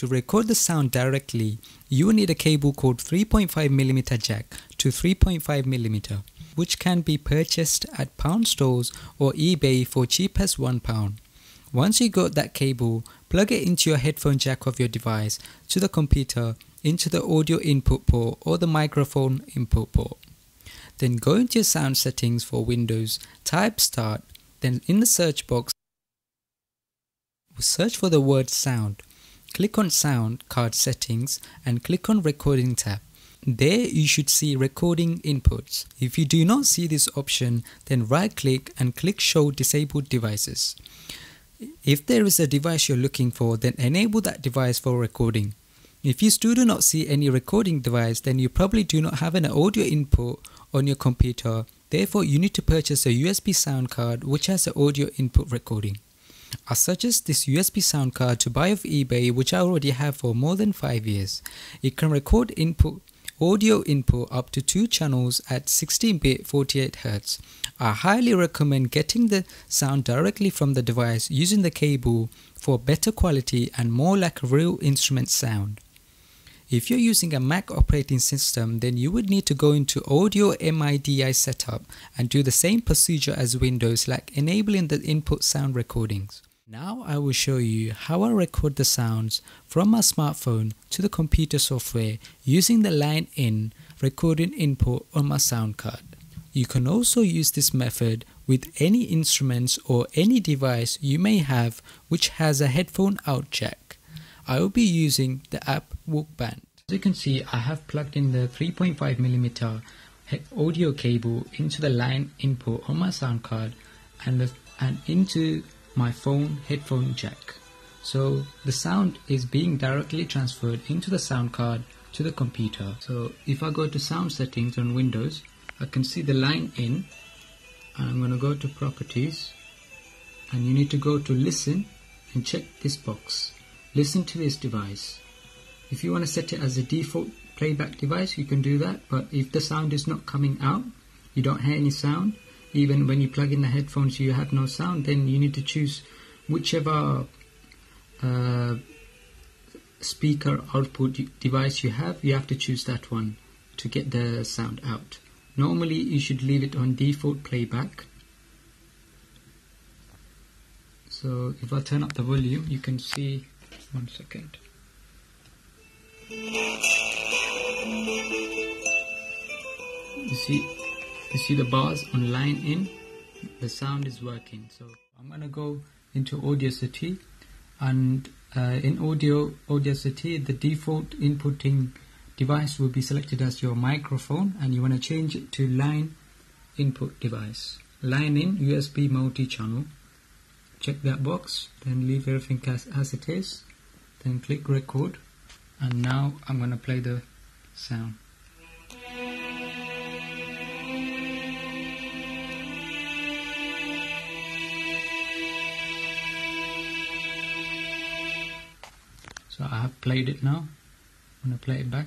To record the sound directly, you need a cable called 3.5mm jack to 3.5mm, which can be purchased at pound stores or eBay for cheap as £1. Once you got that cable, plug it into your headphone jack of your device to the computer into the audio input port or the microphone input port. Then go into your sound settings for Windows, type start, then in the search box, search for the word sound. Click on sound card settings and click on recording tab. There you should see recording inputs. If you do not see this option, then right click and click show disabled devices. If there is a device you're looking for, then enable that device for recording. If you still do not see any recording device, then you probably do not have an audio input on your computer. Therefore, you need to purchase a USB sound card which has an audio input recording. I suggest this USB sound card to buy off eBay which I already have for more than 5 years. It can record input audio input up to 2 channels at 16-bit 48Hz. I highly recommend getting the sound directly from the device using the cable for better quality and more like a real instrument sound. If you're using a Mac operating system, then you would need to go into Audio MIDI setup and do the same procedure as Windows like enabling the input sound recordings. Now I will show you how I record the sounds from my smartphone to the computer software using the line in recording input on my sound card. You can also use this method with any instruments or any device you may have which has a headphone out jack. I will be using the app Walkband. As you can see, I have plugged in the 3.5mm audio cable into the line input on my sound card and, the, and into my phone headphone jack. So the sound is being directly transferred into the sound card to the computer. So if I go to sound settings on Windows, I can see the line in. And I'm going to go to properties and you need to go to listen and check this box listen to this device. If you want to set it as a default playback device, you can do that. But if the sound is not coming out, you don't hear any sound, even when you plug in the headphones, you have no sound, then you need to choose whichever uh, speaker output device you have, you have to choose that one to get the sound out. Normally, you should leave it on default playback. So if I turn up the volume, you can see one second. You see, you see the bars on line in. The sound is working. So I'm gonna go into Audacity, and uh, in Audio Audacity, the default inputting device will be selected as your microphone, and you want to change it to line input device. Line in USB multi-channel. Check that box, then leave everything as, as it is then click record and now I'm going to play the sound. So I have played it now. I'm going to play it back